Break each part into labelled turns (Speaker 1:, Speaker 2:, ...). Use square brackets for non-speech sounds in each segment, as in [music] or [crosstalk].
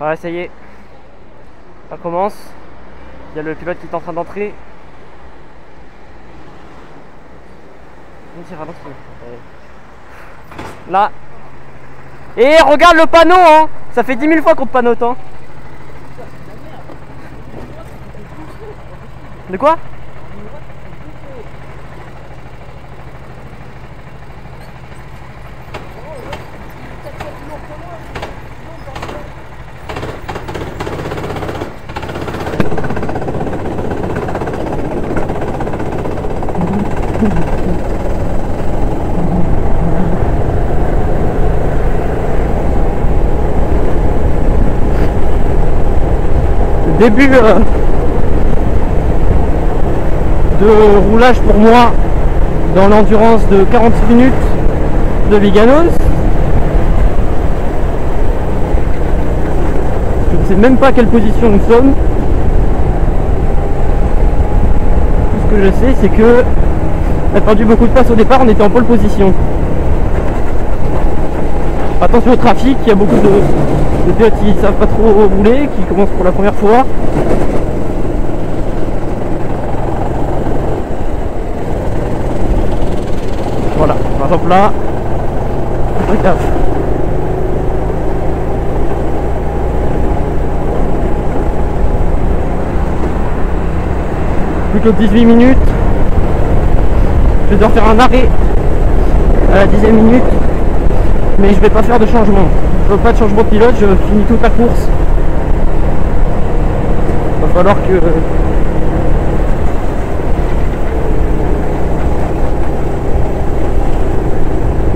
Speaker 1: Ouais, ça y est. Ça commence. Il y a le pilote qui est en train d'entrer. Là. Et regarde le panneau, hein Ça fait 10 000 fois qu'on te panneau hein De quoi? Début euh, de roulage pour moi dans l'endurance de 40 minutes de Viganos. Je ne sais même pas quelle position nous sommes. Tout ce que je sais, c'est que on a perdu beaucoup de place au départ, on était en pole position. Attention au trafic, il y a beaucoup de, de pilotes qui savent pas trop rouler, qui commencent pour la première fois. Voilà, par exemple là, gaffe. Plus que 18 minutes. Je dois faire un arrêt à la 10 minute mais je vais pas faire de changement. Je veux pas de changement de pilote, je finis toute la course. Va falloir que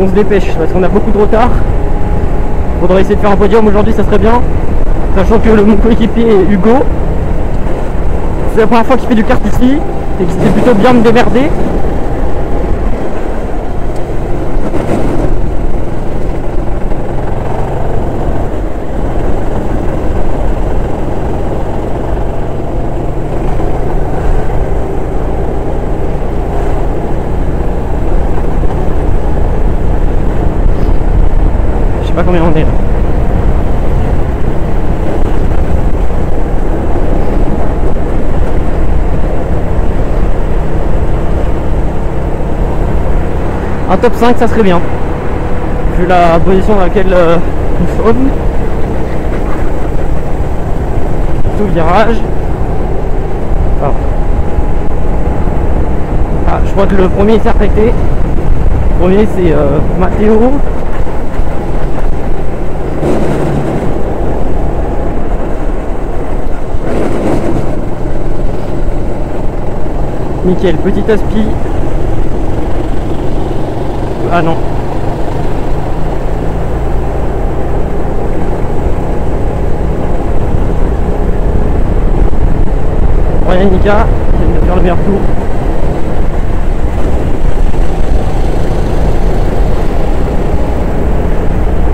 Speaker 1: on se dépêche parce qu'on a beaucoup de retard. Faudrait essayer de faire un podium aujourd'hui, ça serait bien. Sachant que le, mon coéquipier Hugo, c'est la première fois qu'il fait du kart ici et qu'il s'est plutôt bien me démerder. Sais pas combien on est là. Un top 5 ça serait bien. Vu la position dans laquelle euh, nous sommes. Tout virage. Ah. ah. je crois que le premier s'est arrêté. Le premier c'est euh, Mathéo. Nickel, petit aspi. Ah non. Rien Nika, vient de faire le meilleur tour.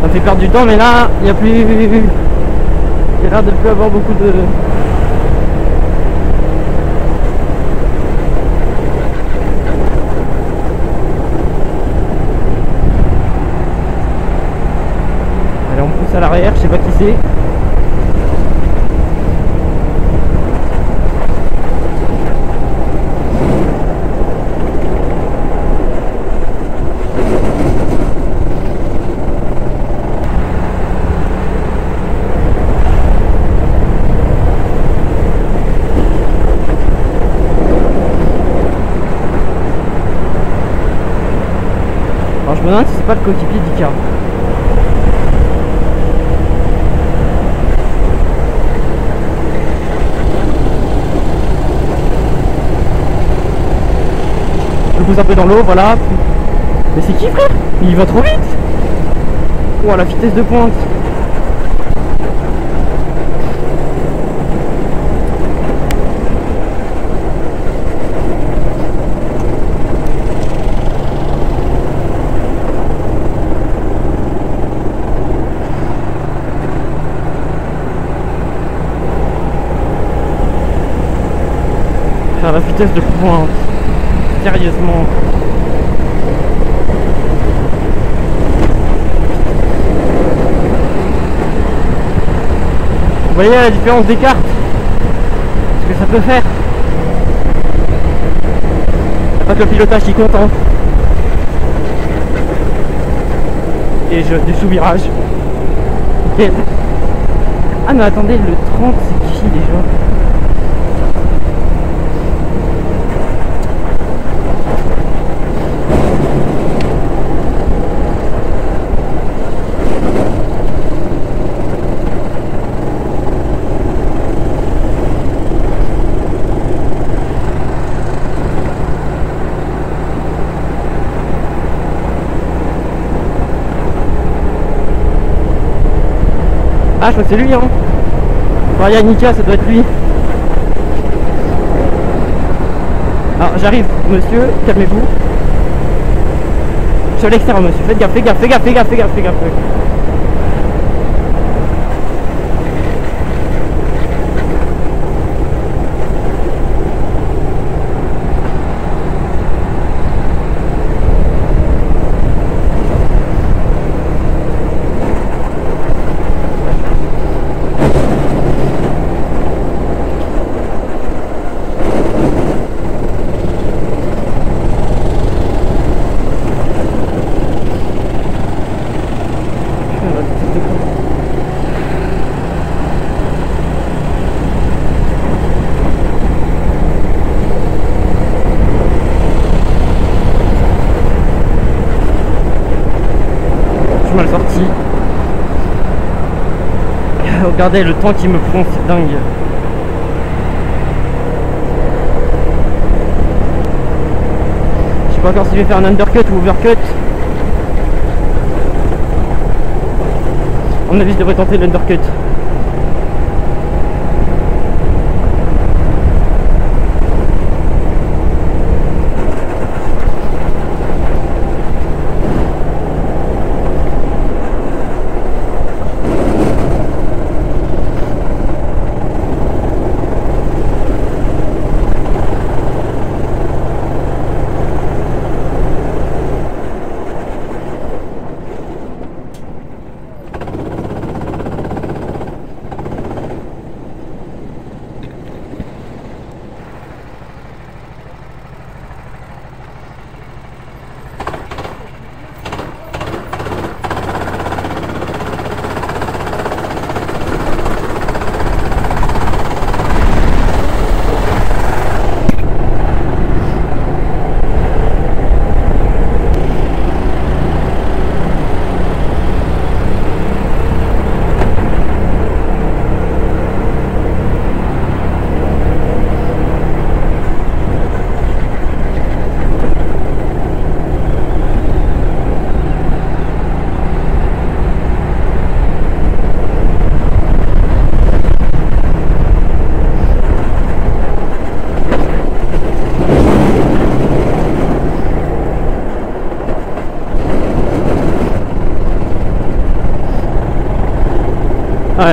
Speaker 1: Ça fait perdre du temps mais là il n'y a plus. Il a l'air de plus avoir beaucoup de. À l'arrière, je sais pas qui c'est. Alors je me demande si c'est pas le coéquipier d'Ika. Un peu dans l'eau, voilà. Mais c'est qui frère? Il va trop vite. Oh la vitesse de pointe. Faire la vitesse de pointe sérieusement. voyez la différence des cartes Ce que ça peut faire Pas que le pilotage qui compte hein. Et je, du sous-virage. [laughs] Ah mais attendez, le 30 c'est qui déjà? Ah, je crois que c'est lui, hein. Brian Nika, ça doit être lui. Alors, j'arrive, monsieur, calmez-vous. Je suis à l'extérieur, monsieur. Faites gaffe, faites gaffe, faites gaffe, faites gaffe, faites gaffe, faites gaffe. mal sorti. Regardez le temps qui me prend, c'est dingue. Je sais pas encore si je vais faire un undercut ou overcut. A mon avis, je devrais tenter l'undercut.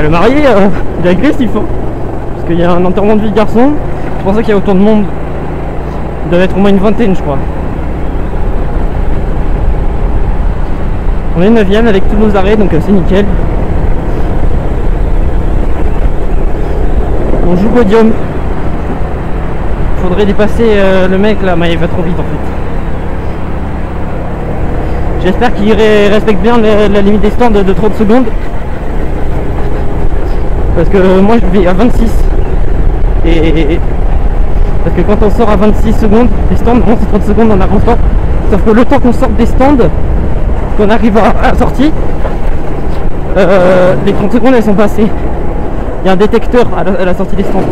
Speaker 1: Le marié, euh, il agressif. Hein Parce qu'il y a un enterrement de vie de garçon. C'est pour ça qu'il y a autant de monde. Il doit être au moins une vingtaine, je crois. On est 9ème avec tous nos arrêts, donc euh, c'est nickel. On joue podium. Faudrait dépasser euh, le mec là, mais il va trop vite en fait. J'espère qu'il respecte bien la, limite des stands de 30 secondes. Parce que moi je vais à 26. Et parce que quand on sort à 26 secondes des stands, bon c'est 30 secondes en avançant. Sauf que le temps qu'on sort des stands, qu'on arrive à la sortie, euh, les 30 secondes elles sont passées. Il y a un détecteur à la, sortie des stands.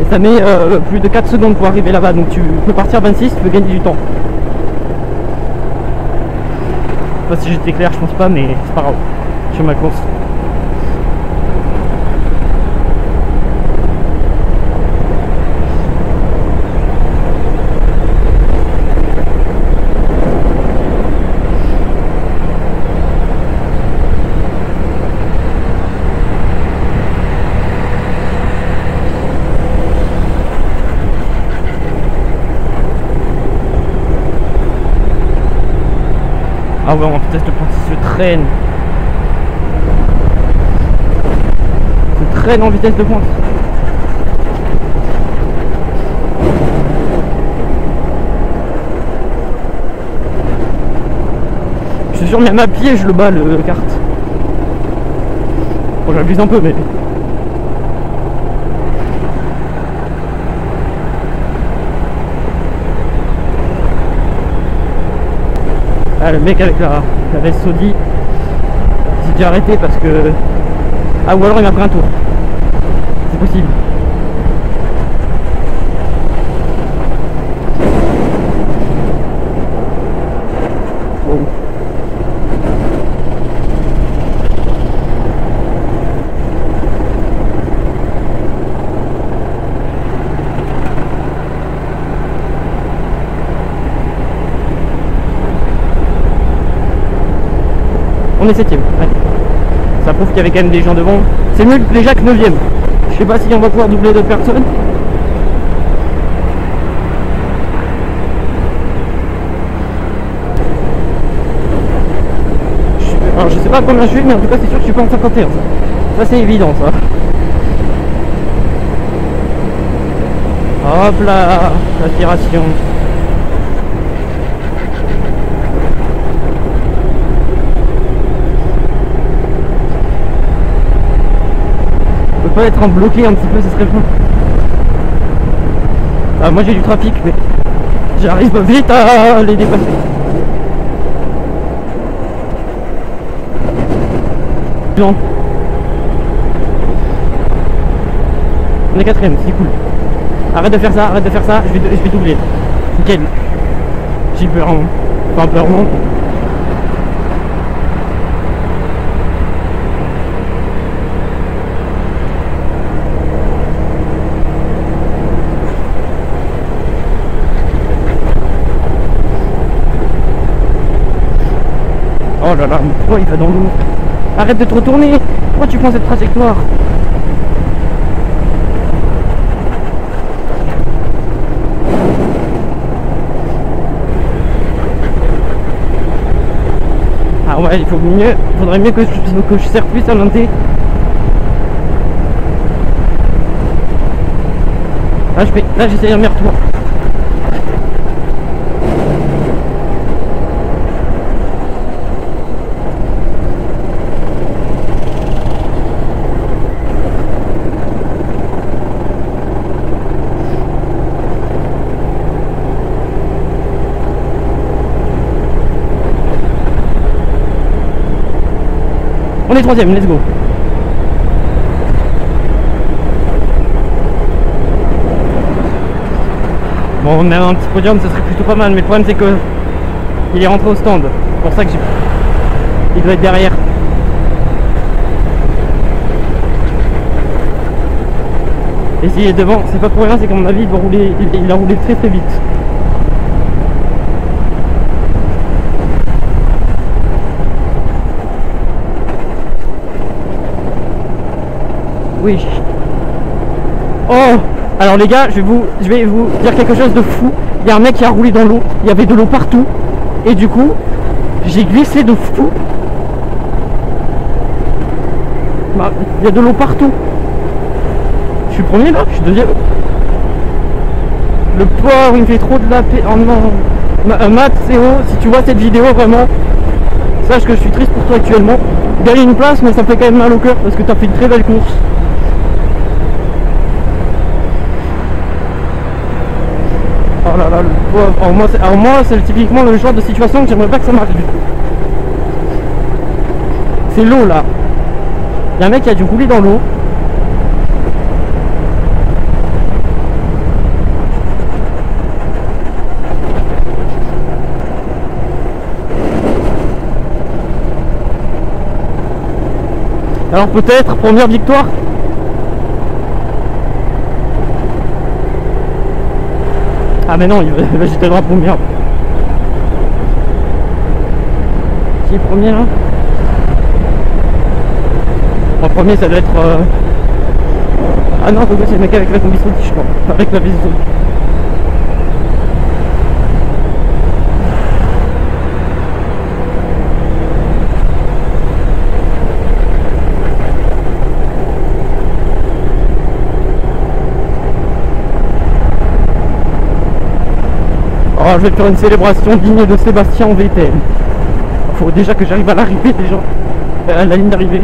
Speaker 1: Et ça met euh, plus de 4 secondes pour arriver là-bas. Donc tu peux partir à 26, tu peux gagner du temps. Je sais pas si j'étais clair, je pense pas, mais c'est pas grave. Je fais ma course. Ah ouais, on va peut-être le prendre se traîne. freine en vitesse de pointe. Je suis sûr, même à pied, je le bats le kart. Bon, j'abuse un peu, mais. Ah, le mec avec la, la veste Saudi, s'est déjà arrêté parce que. Ah, ou alors il m'a pris un tour. C'est possible. On est septième. ouais. Ça prouve qu'il y avait quand même des gens devant. C'est mieux déjà que 9 Je sais pas si on va pouvoir doubler d'autres personnes. Alors je sais pas combien je suis, mais en tout cas c'est sûr que je suis pas en 51. Ça, Ça, c'est évident ça. Hop là, l'aspiration. Être en bloqué un petit peu, ce serait bon. Ah, moi j'ai du trafic, mais j'arrive vite à les dépasser. Non. On est quatrième, c'est cool. Arrête de faire ça, arrête de faire ça, je vais, je vais doubler. Nickel. J'ai peur, hein. Enfin peur non. Oh là là, mais il va dans l'eau Arrête de te retourner Pourquoi tu prends cette trajectoire Ah ouais, il faut mieux, faudrait mieux que je, que je serre plus à l'inté. Là, je fais, là j'essaye un meilleur tour. Troisième, let's go. Bon, même un petit podium, ça serait plutôt pas mal, mais le problème c'est que il est rentré au stand. C'est pour ça que j'ai. Il doit être derrière. Et s'il est devant, c'est pas pour rien, c'est qu'à mon avis, il, doit rouler, il a roulé très très vite. Oui. Oh Alors les gars, je vais vous, je vais vous dire quelque chose de fou. Il y a un mec qui a roulé dans l'eau. Il y avait de l'eau partout. Et du coup, j'ai glissé de fou. Bah, Il y a de l'eau partout. Je suis premier là Je suis deuxième. Le pauvre, il me fait trop de la paix. Oh non. Ma- euh, Matt, si tu vois cette vidéo vraiment, sache que je suis triste pour toi actuellement. Gagner une place, mais ça me fait quand même mal au cœur parce que tu as fait une très belle course. Oh le pauvre. Alors moi, c'est, alors moi, c'est typiquement le genre de situation que j'aimerais pas que ça m'arrive. C'est l'eau là. Il y a un mec qui a dû rouler dans l'eau. Alors peut-être première victoire? Ah mais non, jeter le [laughs] drapeau merde. Qui est premier là? En premier ça doit être... euh, Ah non, c'est le mec avec la combi Saudi, je crois. Avec la visite Ah, je vais faire une célébration digne de Sébastien Vettel. Faut déjà que j'arrive à l'arrivée déjà. À la ligne d'arrivée.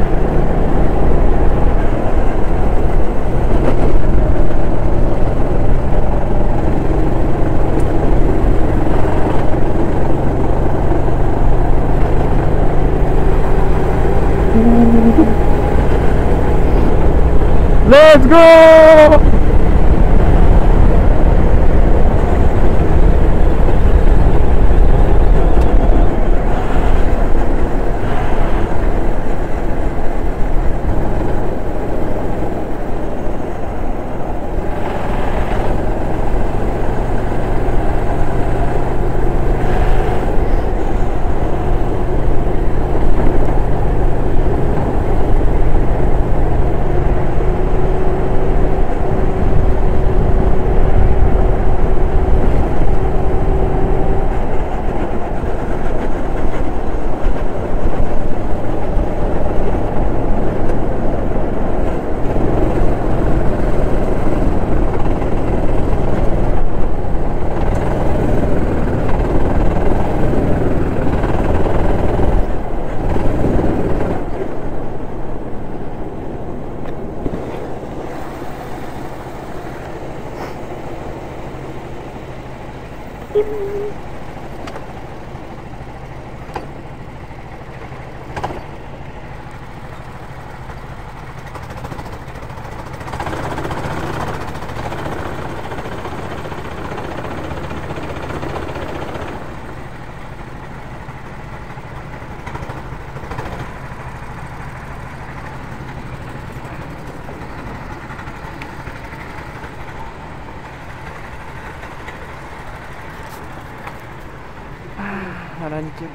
Speaker 1: Let's go Voilà, nickel.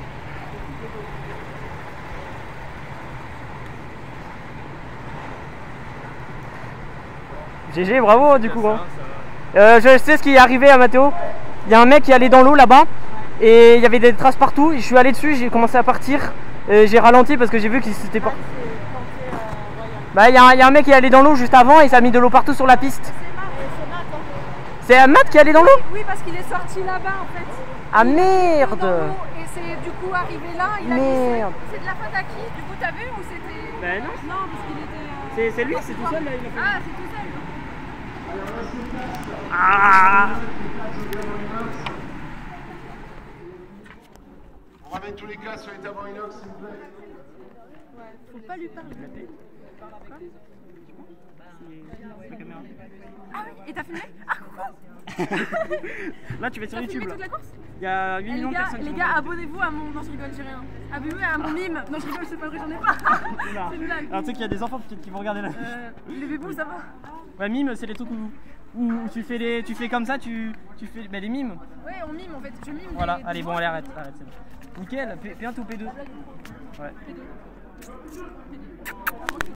Speaker 1: GG, bravo du coup. hein. Euh, je sais ce qui est arrivé à Mathéo. Il y a un mec qui allait dans l'eau là-bas et il y avait des traces partout. Je suis allé dessus, j'ai commencé à partir. Euh, j'ai ralenti parce que j'ai vu qu'il s'était pas. Bah, il y, a un- il y a un mec qui est allé dans l'eau juste avant et ça a mis de l'eau partout sur la piste. C'est un Matt qui est allé dans l'eau?
Speaker 2: Oui, parce qu'il est sorti là-bas en fait.
Speaker 1: Ah merde
Speaker 2: Et c'est du coup arrivé là, il a.
Speaker 1: Merde.
Speaker 2: C'est de la faute à qui? Du coup, t'as vu ou c'était.
Speaker 1: Ben non.
Speaker 2: Non, parce qu'il était. euh,
Speaker 1: C'est lui, c'est tout seul là. il a fait-
Speaker 2: Ah, c'est tout seul.
Speaker 1: Ah
Speaker 3: On ramène tous les cas sur les tables en inox, s'il vous plaît.
Speaker 2: Faut pas lui parler. Ah oui, et t'as filmé Ah, coucou
Speaker 1: Là, tu vas sur YouTube.
Speaker 2: filmé
Speaker 1: là.
Speaker 2: toute la course
Speaker 1: Il y a 8
Speaker 2: Eh,
Speaker 1: millions
Speaker 2: les
Speaker 1: de
Speaker 2: gars,
Speaker 1: personnes
Speaker 2: les gars, abonnez-vous à mon. Non, je rigole, j'ai rien. Abonnez-vous à mon mime. Non, je rigole, c'est pas vrai, j'en ai pas. C'est une blague.
Speaker 1: Alors, tu sais qu'il y a des enfants peut-être qui vont regarder là.
Speaker 2: Euh, les bébous, ça va
Speaker 1: Ouais, mime, c'est les trucs où, où tu fais les, tu fais comme ça, tu, tu fais bah, les mimes.
Speaker 2: Ouais, on mime en fait. Je mime.
Speaker 1: Voilà,
Speaker 2: des-
Speaker 1: allez,
Speaker 2: des
Speaker 1: bon, allez, arrête, arrête, c'est bon. Nickel, P- P1 ou P2 Ouais.